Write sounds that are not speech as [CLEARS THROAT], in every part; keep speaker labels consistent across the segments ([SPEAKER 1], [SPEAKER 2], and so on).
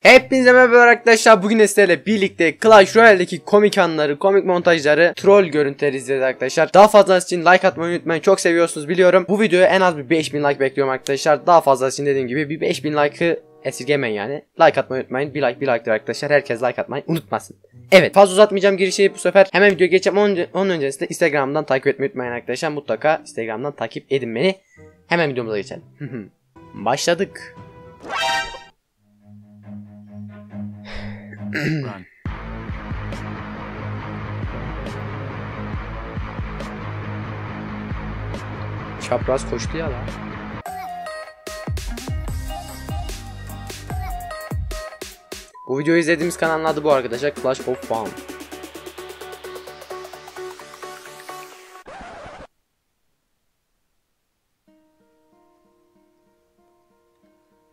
[SPEAKER 1] Hepinize merhaba arkadaşlar. Bugün sizlerle birlikte Clash Royale'deki komik anları, komik montajları, troll görüntüleri izleyeceğiz arkadaşlar. Daha fazlası için like atmayı unutmayın. Çok seviyorsunuz biliyorum. Bu videoya en az bir 5000 like bekliyorum arkadaşlar. Daha fazlası için dediğim gibi bir 5000 like'ı esirgemeyin yani. Like atmayı unutmayın. Bir like bir like'dır arkadaşlar. Herkes like atmayı unutmasın. Evet fazla uzatmayacağım girişi bu sefer. Hemen videoya geçeceğim. Onun, onun öncesinde Instagram'dan takip etmeyi unutmayın arkadaşlar. Mutlaka Instagram'dan takip edin beni. Hemen videomuza geçelim. [LAUGHS] Başladık. [CLEARS THROAT]
[SPEAKER 2] Run.
[SPEAKER 1] Çapraz koştu ya lan. Bu videoyu izlediğimiz kanalın adı bu arkadaşlar Clash of Fun.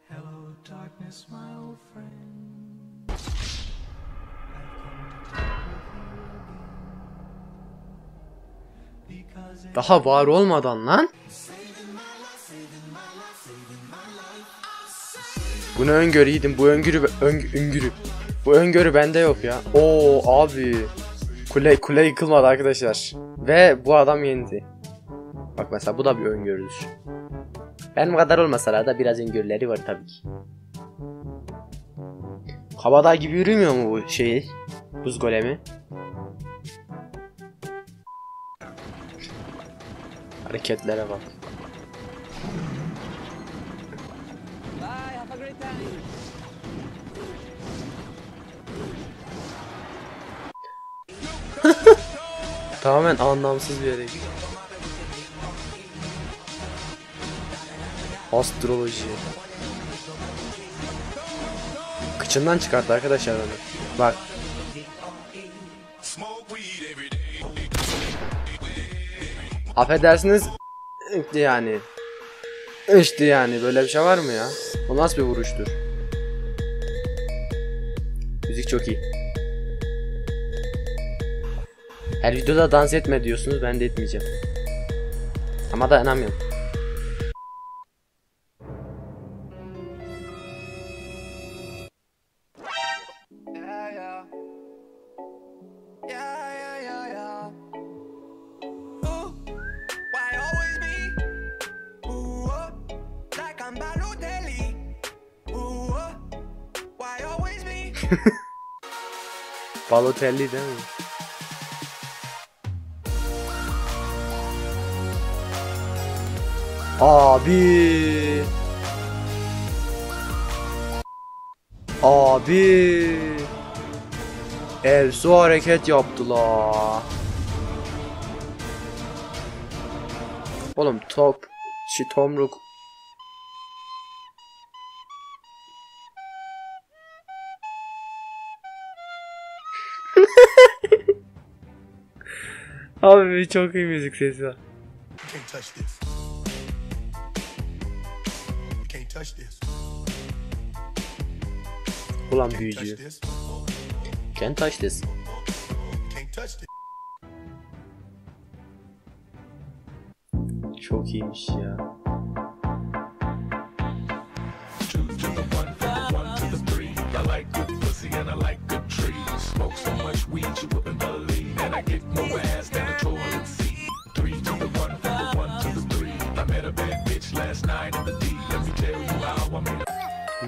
[SPEAKER 3] Hello, darkness, my old friend.
[SPEAKER 1] Daha var olmadan lan. Bunu öngörüydüm. Bu öngörü öng öngörü. Bu öngörü bende yok ya. Oo abi. Kule kule yıkılmadı arkadaşlar. Ve bu adam yendi. Bak mesela bu da bir öngörüdür. Benim kadar olmasalar da biraz öngörüleri var tabii ki. Kabadağ gibi yürümüyor mu bu şey? Buz golemi. Hareketlere bak. [LAUGHS] Tamamen anlamsız bir yere gidiyor. Astroloji. Kıçından çıkarttı arkadaşlar onu. Bak. Affedersiniz yani. İşte yani böyle bir şey var mı ya? Bu nasıl bir vuruştur? Müzik çok iyi. Her videoda dans etme diyorsunuz ben de etmeyeceğim. Ama dayanamıyorum. [LAUGHS]
[SPEAKER 3] Balotelli
[SPEAKER 1] değil mi? Abi. Abi. Elsu hareket yaptılar. Oğlum top. Şi Abi çok iyi müzik sesi var.
[SPEAKER 4] You can't touch this. You can't touch this.
[SPEAKER 1] Ulan
[SPEAKER 4] Can't
[SPEAKER 1] büyücü.
[SPEAKER 4] touch this.
[SPEAKER 1] Can't touch this.
[SPEAKER 4] Can't touch this.
[SPEAKER 1] Çok iyiymiş ya.
[SPEAKER 2] Two to the one, from the one to the three. I like good pussy and I like good trees. Smoke so much weed you wouldn't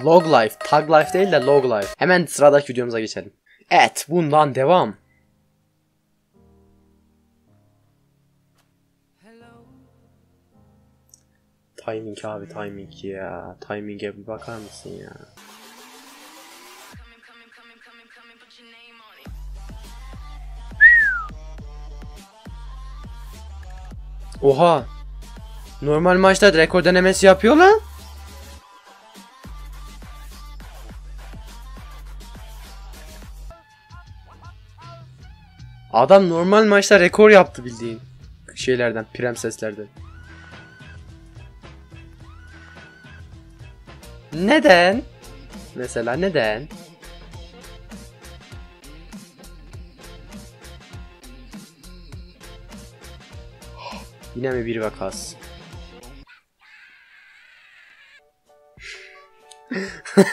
[SPEAKER 1] Log Life, Tag Life değil de Log Life. Hemen sıradaki videomuza geçelim. Evet, bundan devam. Timing abi timing ya. Timing'e bir bakar mısın ya? Oha. Normal maçta rekor denemesi yapıyor lan. Adam normal maçta rekor yaptı bildiğin şeylerden, prenseslerden. Neden? Mesela neden? Yine mi bir vakası? [LAUGHS]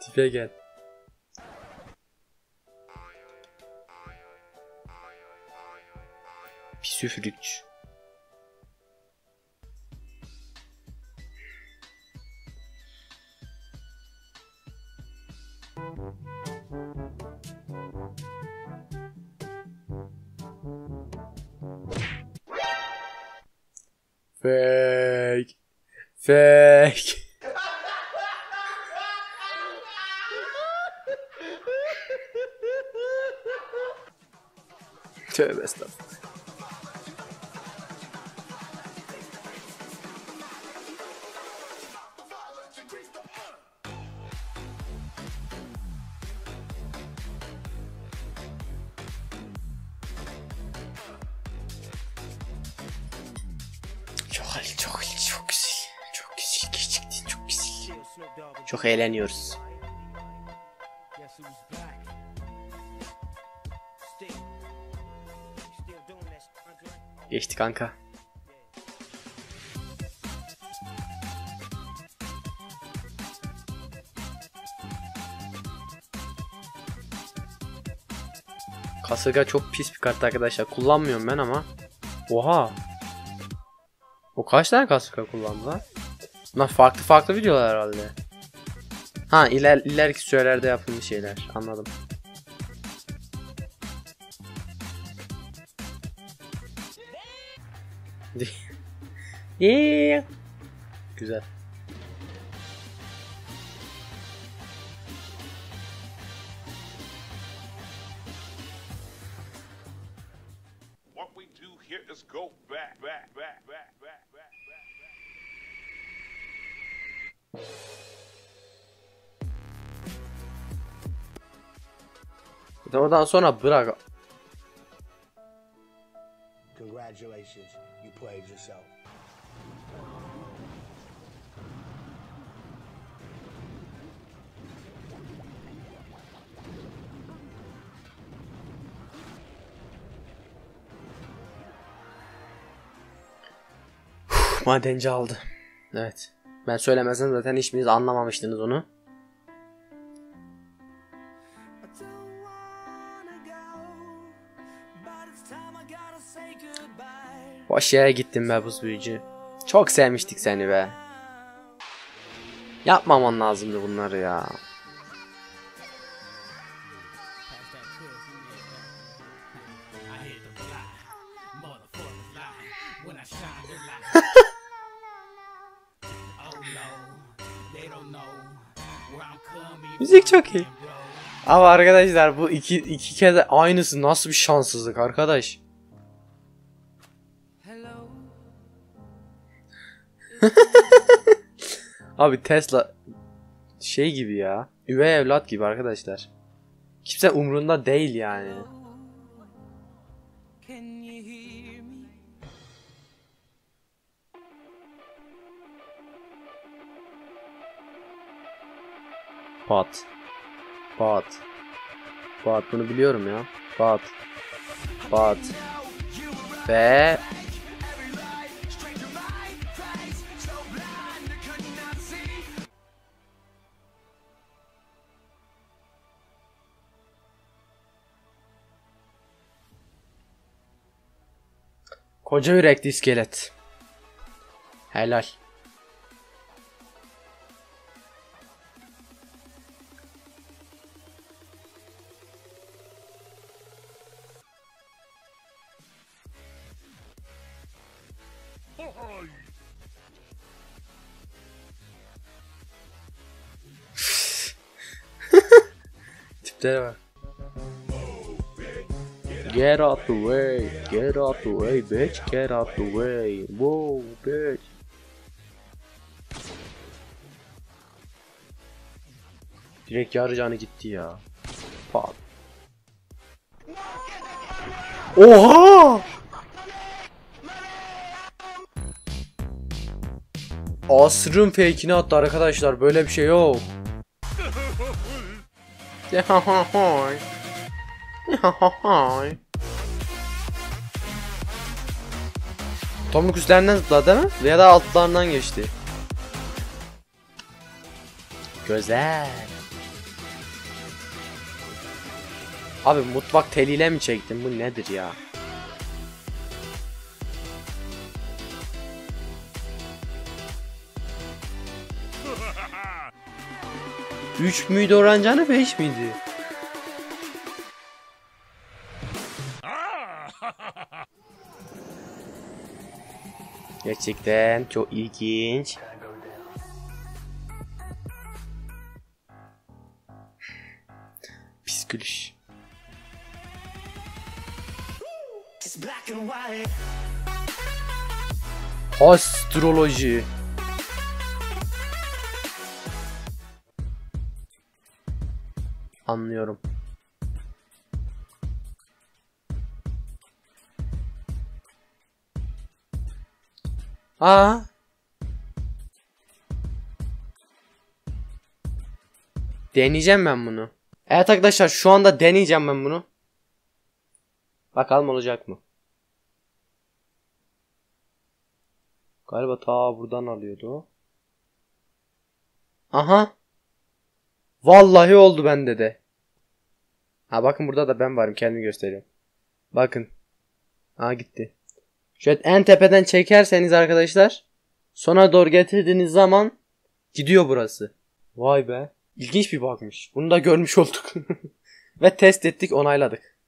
[SPEAKER 1] Tipe gel. Üfürükçü. Tövbe estağfurullah. Çok çok çok güzel. Çok güzel gerçekten çok güzel. Çok eğleniyoruz. Geçti kanka. Kasırga çok pis bir kart arkadaşlar. Kullanmıyorum ben ama. Oha. O kaç tane kasırga kullandı lan? Bunlar farklı farklı videolar herhalde. Ha iler, ileriki sürelerde yapılmış şeyler. Anladım. Yeah. Güzel.
[SPEAKER 5] What we do here is go back, back, back, back, back, back, back.
[SPEAKER 1] Oradan sonra bırak.
[SPEAKER 4] Congratulations, you played yourself.
[SPEAKER 1] Madenci aldı. Evet. Ben söylemezsem zaten hiçbiriniz anlamamıştınız onu. Boş yere gittim be buz büyücü. Çok sevmiştik seni be. Yapmaman lazımdı bunları ya. Müzik çok iyi. Ama arkadaşlar bu iki, iki kez aynısı nasıl bir şanssızlık arkadaş. [LAUGHS] Abi Tesla şey gibi ya. Üvey evlat gibi arkadaşlar. Kimse umrunda değil yani. Pat. Pat. Pat bunu biliyorum ya. Pat. Pat. Ve Koca yürekli iskelet. Helal. Bak. Get out the way, get out the way, bitch, get out the way. Whoa, bitch. Direkt yarı gitti ya. Pat. Oha! Asrın fake'ini attı arkadaşlar. Böyle bir şey yok. Ya ha ha ha. Üstlerinden zıpladı değil mi? Veya da altlarından geçti. Güzel. Abi mutfak teliyle mi çektin? Bu nedir ya? Üç müydü orancanı beş miydi? [LAUGHS] Gerçekten çok ilginç. Pis gülüş. Astroloji. Anlıyorum. Aa. Deneyeceğim ben bunu. Evet arkadaşlar şu anda deneyeceğim ben bunu. Bakalım olacak mı? Galiba ta buradan alıyordu. Aha. Vallahi oldu bende de. Ha bakın burada da ben varım kendimi gösteriyorum. Bakın. Ha gitti. Şöyle en tepeden çekerseniz arkadaşlar sona doğru getirdiğiniz zaman gidiyor burası. Vay be. İlginç bir bakmış. Bunu da görmüş olduk. [LAUGHS] Ve test ettik onayladık.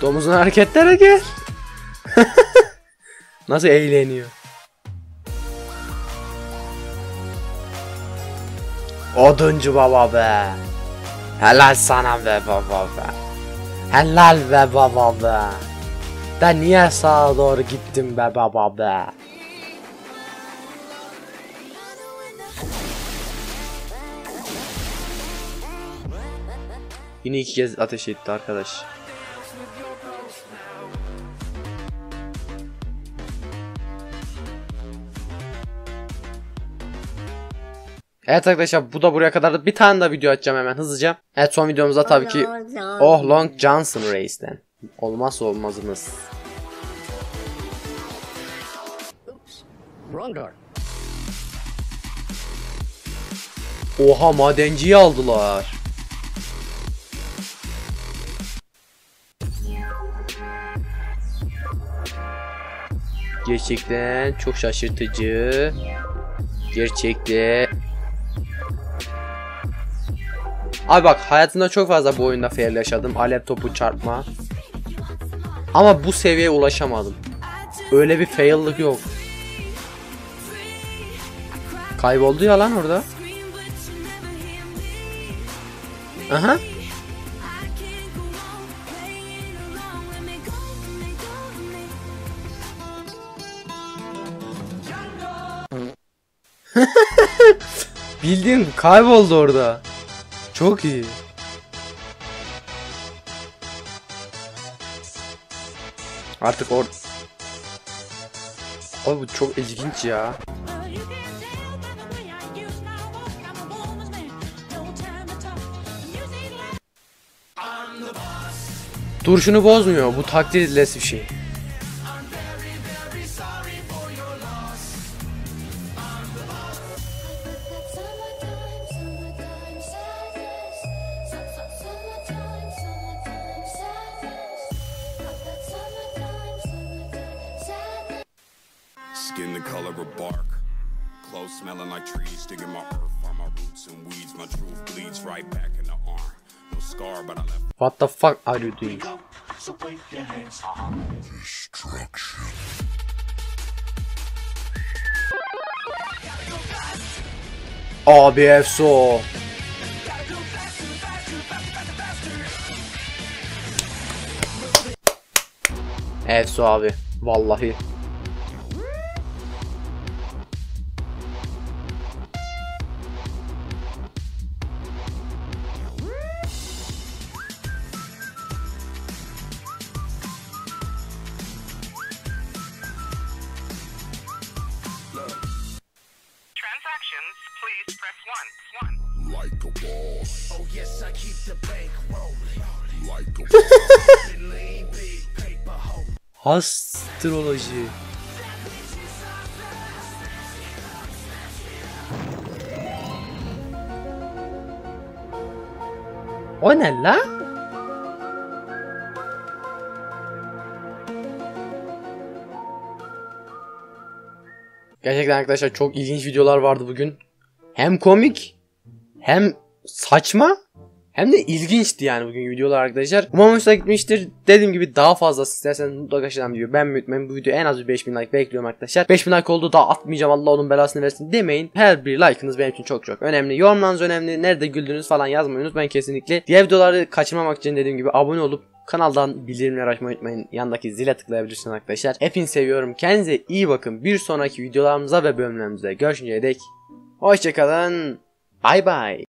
[SPEAKER 1] Domuzun hareketlere gel. [LAUGHS] Nasıl eğleniyor. Oduncu baba be. Helal sana be baba be. Helal be baba be. Da niye sağa doğru gittim be baba be. Yine iki kez ateş etti arkadaş. Evet arkadaşlar bu da buraya kadardı. Bir tane daha video açacağım hemen hızlıca. Evet son videomuzda tabii ki Oh Long Johnson Race'den. Olmazsa olmazımız. Oha madenciyi aldılar. Gerçekten çok şaşırtıcı. Gerçekten. Abi bak hayatımda çok fazla bu oyunda fail yaşadım. Alev topu çarpma. Ama bu seviyeye ulaşamadım. Öyle bir fail'lık yok. Kayboldu ya lan orada. Aha. [LAUGHS] Bildiğin kayboldu orada. Çok iyi. Artık or... Abi bu çok ilginç ya. Duruşunu bozmuyor. Bu takdir edilesi bir şey.
[SPEAKER 6] Skin the color of bark. Clothes smelling like trees, digging my earth from my roots and weeds. My truth bleeds right back in the arm. No scar, but I left
[SPEAKER 1] What the fuck are you doing? Abi Efso. Efso abi. Vallahi.
[SPEAKER 2] Yes, I keep the bank rolling. Like a [LAUGHS]
[SPEAKER 1] Astroloji. O ne la? Gerçekten arkadaşlar çok ilginç videolar vardı bugün. Hem komik hem saçma hem de ilginçti yani bugün videolar arkadaşlar. Umarım hoşuna gitmiştir. Dediğim gibi daha fazlası isterseniz mutlaka aşağıdan video ben unutmayın. Bu video en az bir 5000 like bekliyorum arkadaşlar. 5000 like oldu daha atmayacağım Allah onun belasını versin demeyin. Her bir like'ınız benim için çok çok önemli. Yorumlarınız önemli. Nerede güldüğünüz falan yazmayı unutmayın kesinlikle. Diğer videoları kaçırmamak için dediğim gibi abone olup Kanaldan bildirimleri açmayı unutmayın. Yandaki zile tıklayabilirsiniz arkadaşlar. Hepinizi seviyorum. Kendinize iyi bakın. Bir sonraki videolarımıza ve bölümlerimize görüşünceye dek. Hoşçakalın. Bay bay.